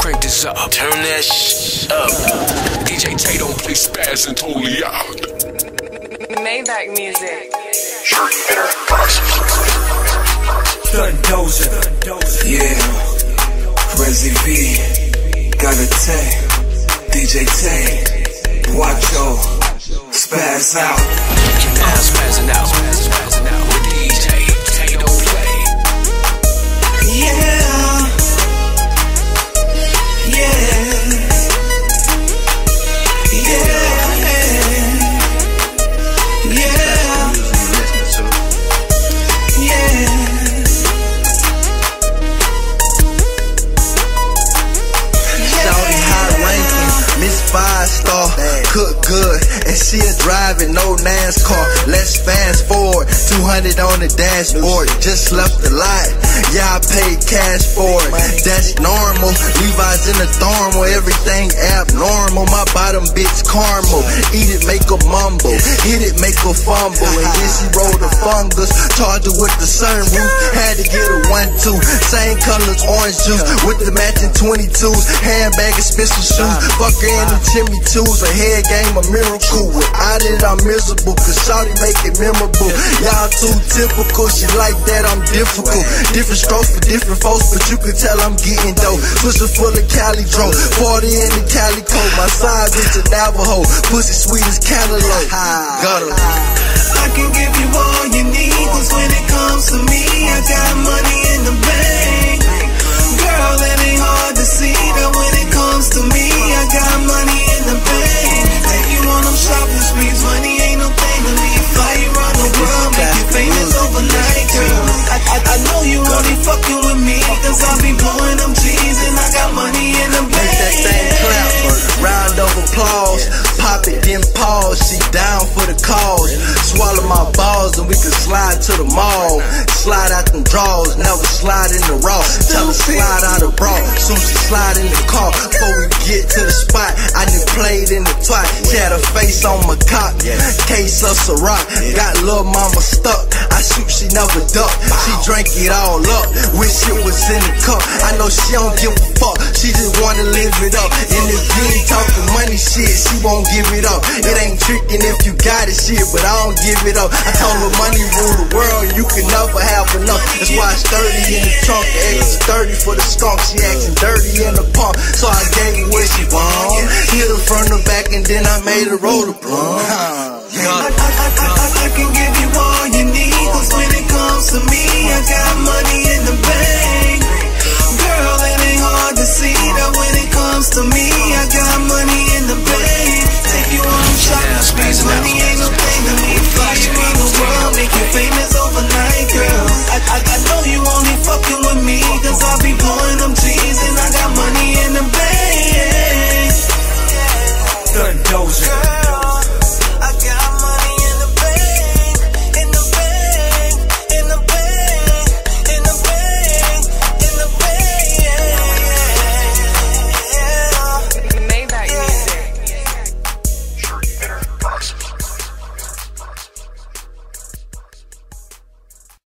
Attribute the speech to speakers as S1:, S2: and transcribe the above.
S1: crank this up.
S2: Turn that shit up.
S1: DJ Tay don't play spaz and totally out.
S3: Maybach music.
S4: Doja.
S5: Yeah, Resi V, got a Tay, DJ Tay, Watcho, spaz out.
S1: Now spazzing out. Spazzing out
S4: cook good, and she is driving no NASCAR. Let's fast forward, 200 on the dashboard, just left the lot. Yeah, I paid cash for it, that's normal. Levi's in the thermal, everything abnormal. My bottom bitch caramel, eat it, make a mumble, hit it, make a fumble, and then she rolled the fungus, charge her with the sunroof. Had to get a one-two, same colors, orange juice with the matching 22s, handbag and special shoes. Fuck her in the Jimmy Choos, a head game a miracle. Without it, I'm miserable, cause Shawty make it memorable. Y'all too typical, she like that, I'm difficult. Different strokes for different folks, but you can tell I'm getting dough. Twisted full of Cali dro, 40 in the Cali calico. My side bitch a Navajo, pussy sweet as cantaloupe. Got her.
S5: I can give you all you need, cause when it comes to me, I got money I be blowing them G's and I got money in the bank.
S4: Make that thing clap. Round of applause. Pop it, then pause. She down for the cause. Swallow my balls and we can slide to the mall. Slide out them drawers, never slide in the raw. Tell her slide out the bra. Soon she slide in the car. Before we get to the spot, I done played in the twat. She had her face on my cock. Case of Ciroc. Got little mama stuck. Shoot, she never duck. She drank it all up. Wish it was in the cup. I know she don't give a fuck. She just wanna live it up. And if you ain't talking money shit, she won't give it up. It ain't tricking if you got it shit, but I don't give it up. I told her money rule the world, you can never have enough. That's why it's 30 in the trunk, is 30 for the skunk. She acting dirty in the pump, so I gave her what she want. Hit her from the back and then I made her roll the blunt.